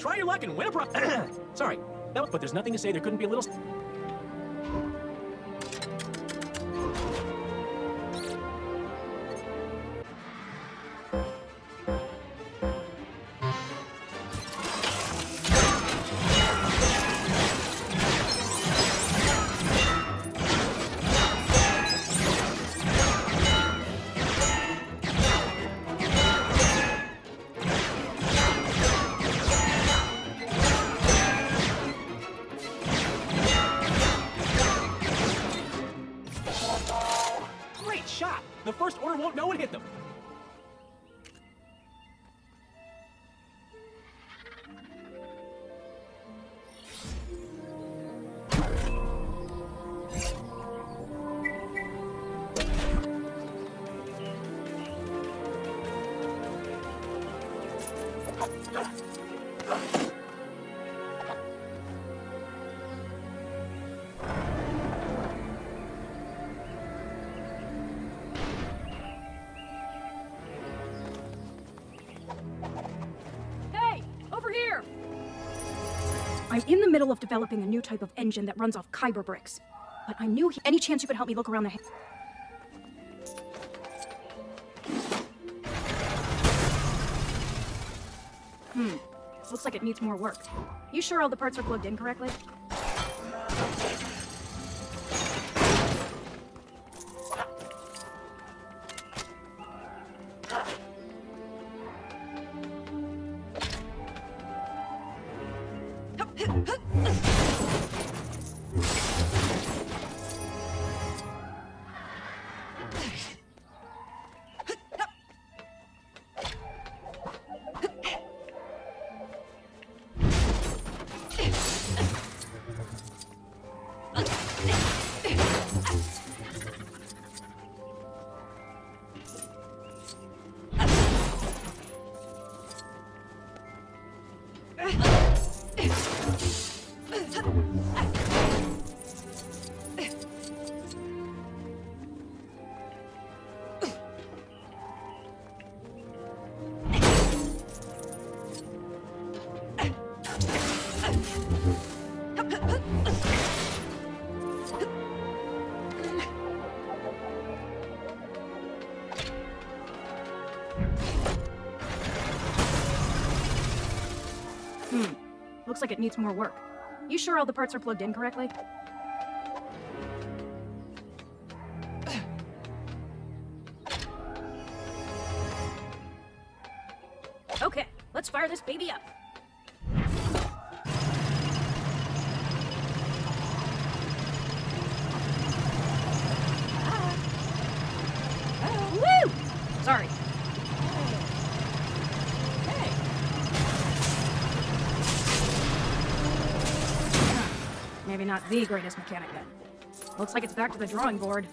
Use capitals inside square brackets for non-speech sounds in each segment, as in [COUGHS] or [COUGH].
Try your luck and win a prize. [COUGHS] Sorry, that, [COUGHS] but there's nothing to say there couldn't be a little. I'm in the middle of developing a new type of engine that runs off Kyber bricks. But I knew he- any chance you could help me look around the. Looks like it needs more work. You sure all the parts are plugged in correctly? Looks like it needs more work. You sure all the parts are plugged in correctly? The greatest mechanic then. Looks like it's back to the drawing board.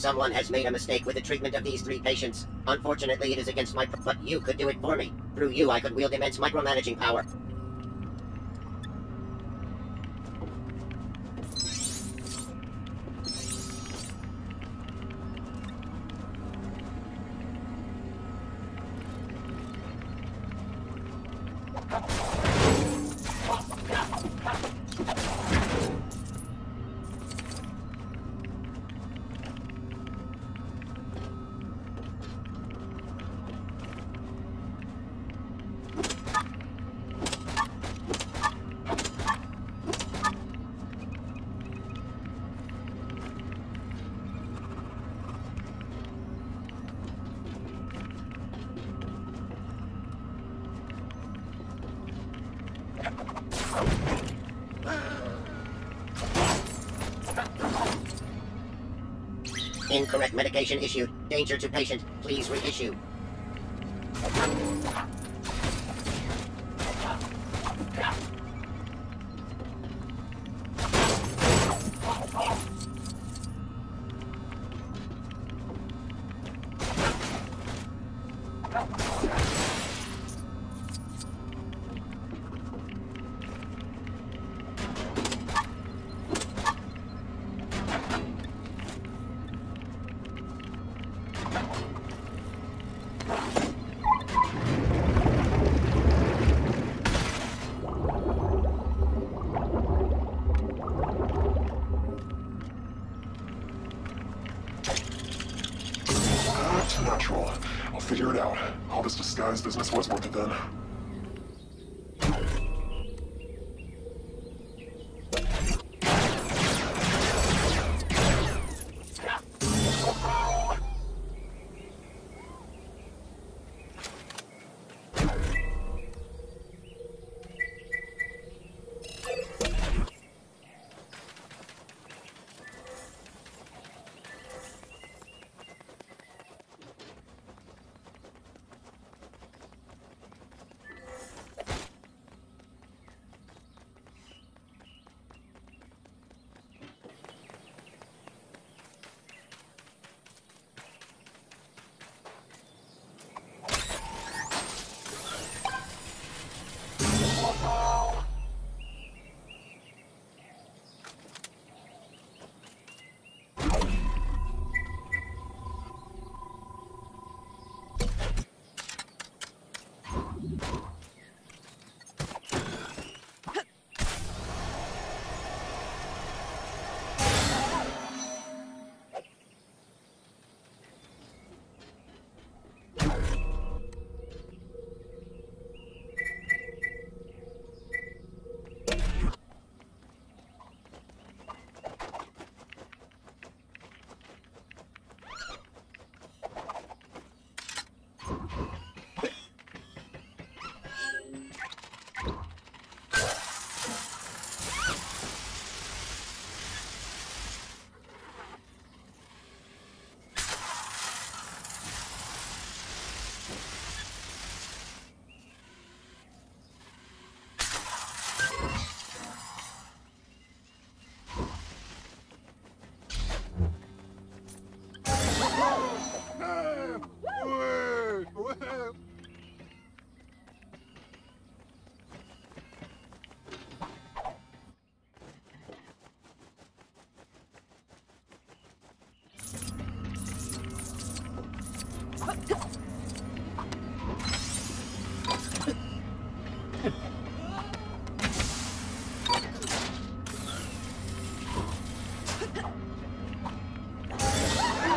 Someone has made a mistake with the treatment of these three patients. Unfortunately, it is against my... But you could do it for me. Through you, I could wield immense micromanaging power. Incorrect medication issued. Danger to patient. Please reissue. Business was worth it then.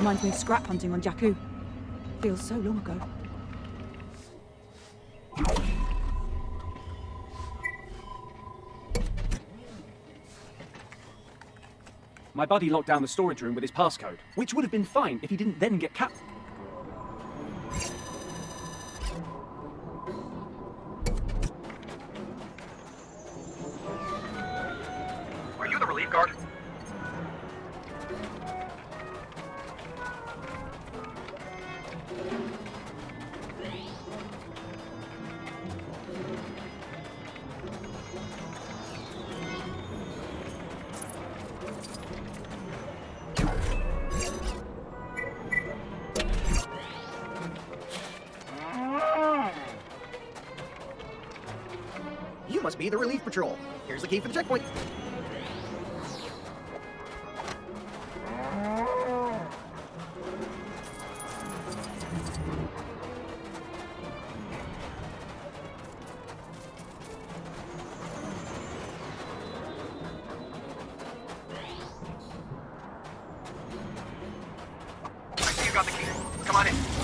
Reminds me of scrap hunting on Jakku. Feels so long ago. My buddy locked down the storage room with his passcode, which would have been fine if he didn't then get cap. Are you the relief guard? Be the relief patrol. Here's the key for the checkpoint. You got the key. Come on in.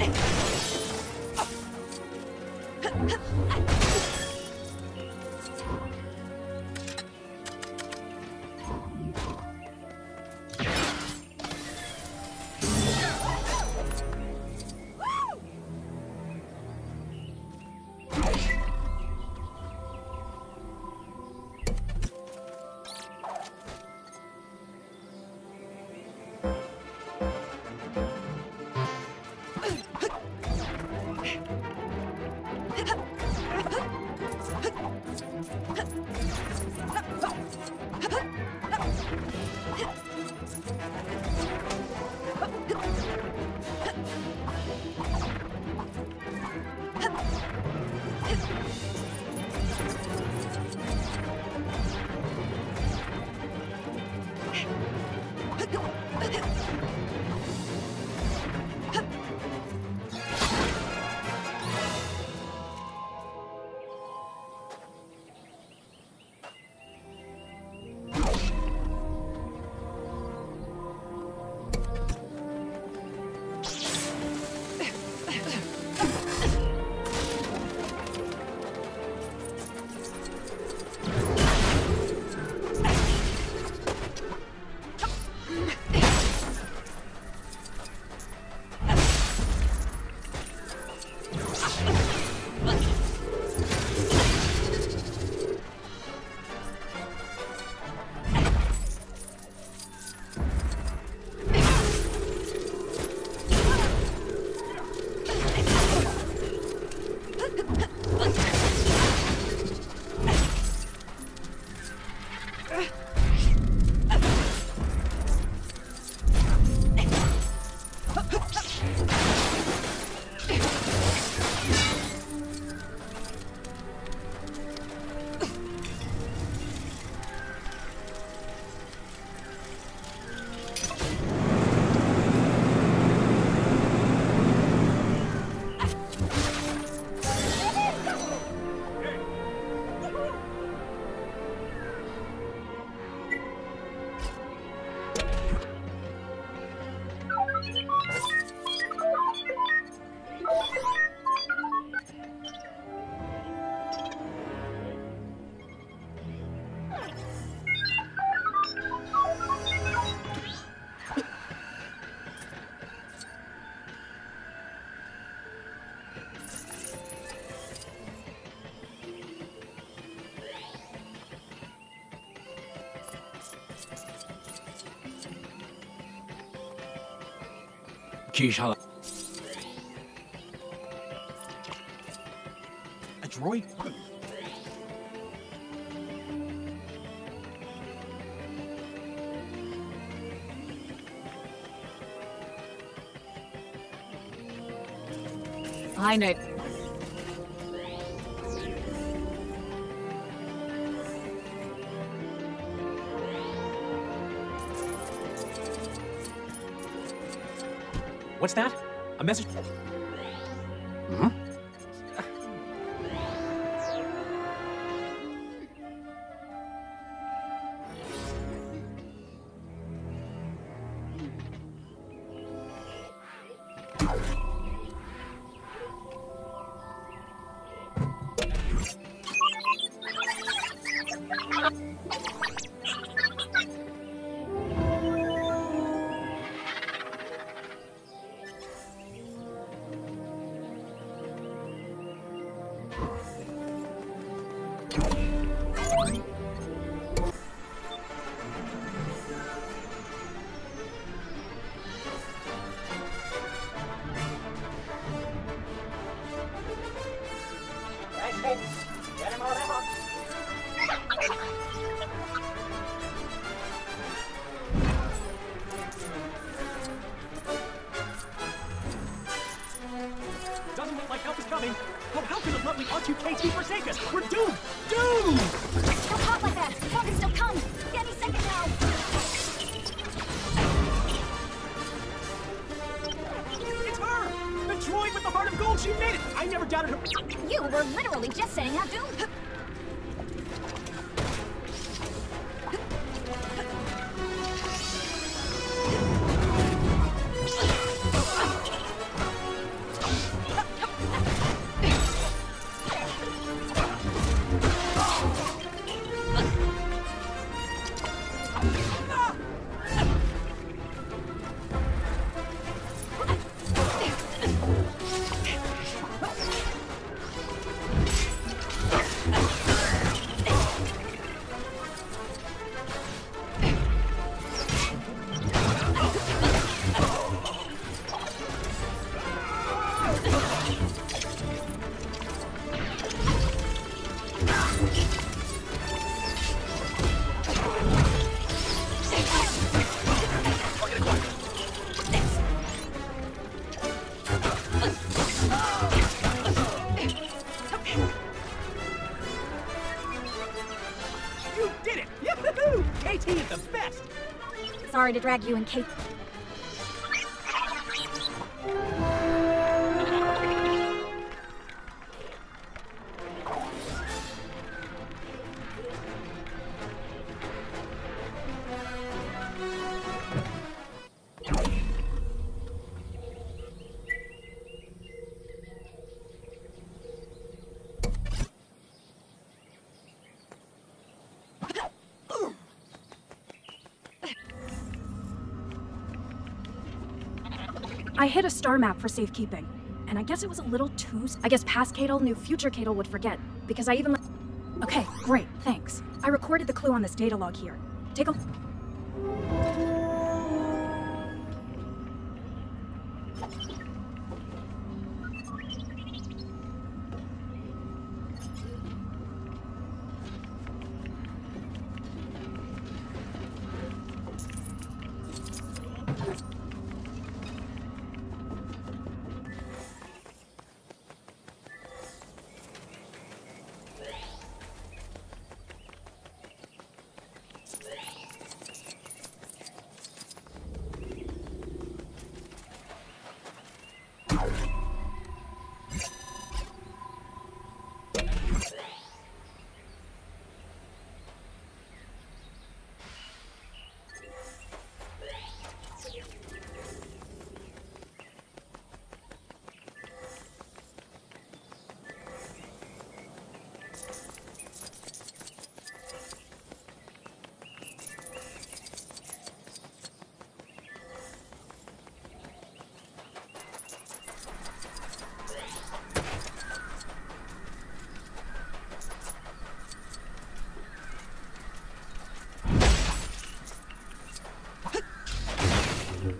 哎记下来。A droid. Hi, know. What's that? A message? She made it! I never doubted her. You were literally just saying how doomed. Sorry to drag you and Kate. I hit a star map for safekeeping, and I guess it was a little too. I guess past Kaydel knew future Kaydel would forget because I even. Okay, great, thanks. I recorded the clue on this data log here. Take a.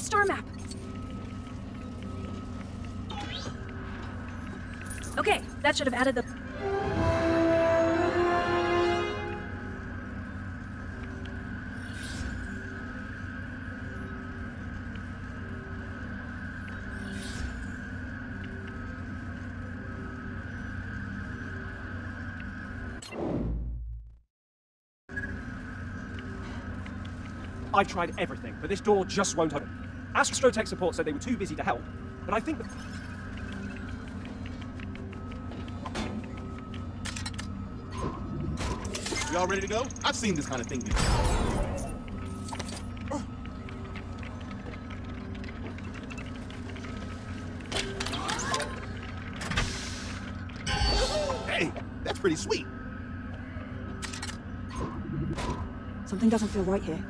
star map. Okay, that should have added the. I've tried everything, but this door just won't open. Astrotech support said they were too busy to help, but I think that... Y'all ready to go? I've seen this kind of thing before. Hey, that's pretty sweet. Something doesn't feel right here.